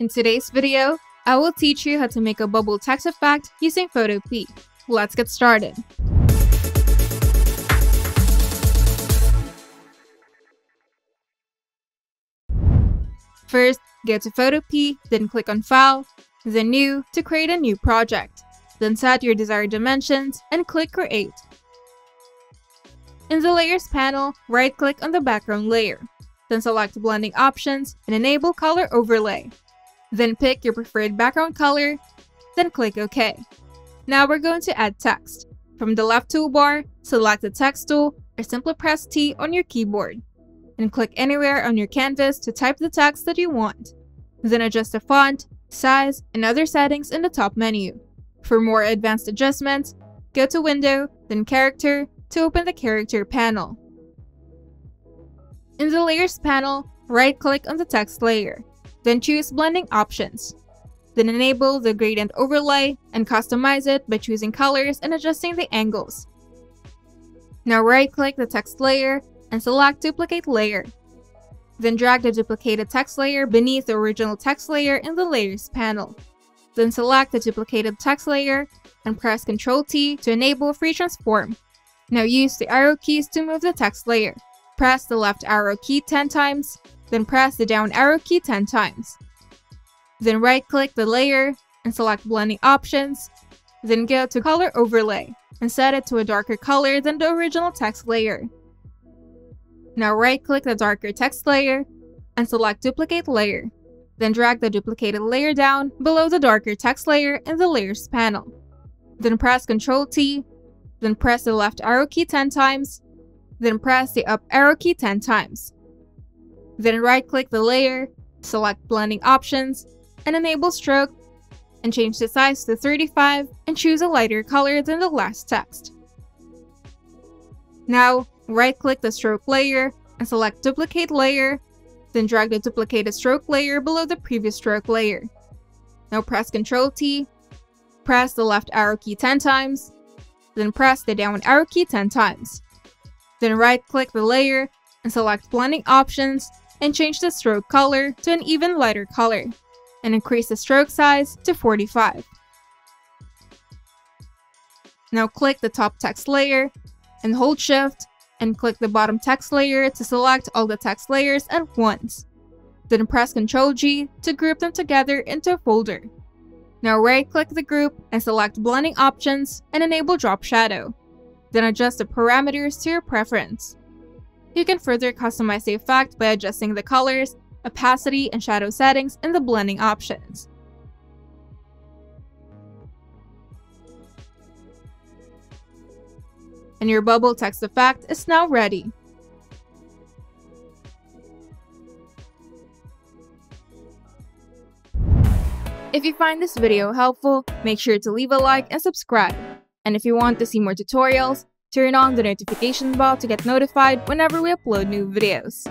In today's video, I will teach you how to make a bubble text effect using Photopea. Let's get started. First, go to Photopea, then click on File, then New to create a new project. Then set your desired dimensions and click Create. In the Layers panel, right-click on the background layer. Then select Blending Options and enable Color Overlay. Then pick your preferred background color, then click OK. Now we're going to add text. From the left toolbar, select the text tool or simply press T on your keyboard. And click anywhere on your canvas to type the text that you want. Then adjust the font, size, and other settings in the top menu. For more advanced adjustments, go to Window, then Character to open the Character panel. In the Layers panel, right-click on the text layer, then choose Blending Options. Then enable the gradient overlay and customize it by choosing colors and adjusting the angles. Now right-click the text layer and select Duplicate Layer. Then drag the duplicated text layer beneath the original text layer in the Layers panel. Then select the duplicated text layer and press Ctrl T to enable free transform. Now use the arrow keys to move the text layer. Press the left arrow key 10 times, then press the down arrow key 10 times. Then right-click the layer and select Blending Options, then go to Color Overlay and set it to a darker color than the original text layer. Now right-click the darker text layer and select Duplicate Layer. Then drag the duplicated layer down below the darker text layer in the Layers panel. Then press Ctrl T, then press the left arrow key 10 times, then press the up arrow key 10 times. Then right-click the layer, select Blending Options, and enable Stroke, and change the size to 35 and choose a lighter color than the last text. Now, right-click the stroke layer and select Duplicate Layer, then drag the duplicated stroke layer below the previous stroke layer. Now press Ctrl T, press the left arrow key 10 times, then press the down arrow key 10 times. Then right-click the layer and select Blending Options and change the stroke color to an even lighter color, and increase the stroke size to 45. Now click the top text layer and hold shift and click the bottom text layer to select all the text layers at once. Then press Ctrl G to group them together into a folder. Now right-click the group and select Blending Options and enable Drop Shadow. Then adjust the parameters to your preference. You can further customize the effect by adjusting the colors, opacity, and shadow settings in the blending options. And your bubble text effect is now ready. If you find this video helpful, make sure to leave a like and subscribe. And if you want to see more tutorials, turn on the notification bell to get notified whenever we upload new videos.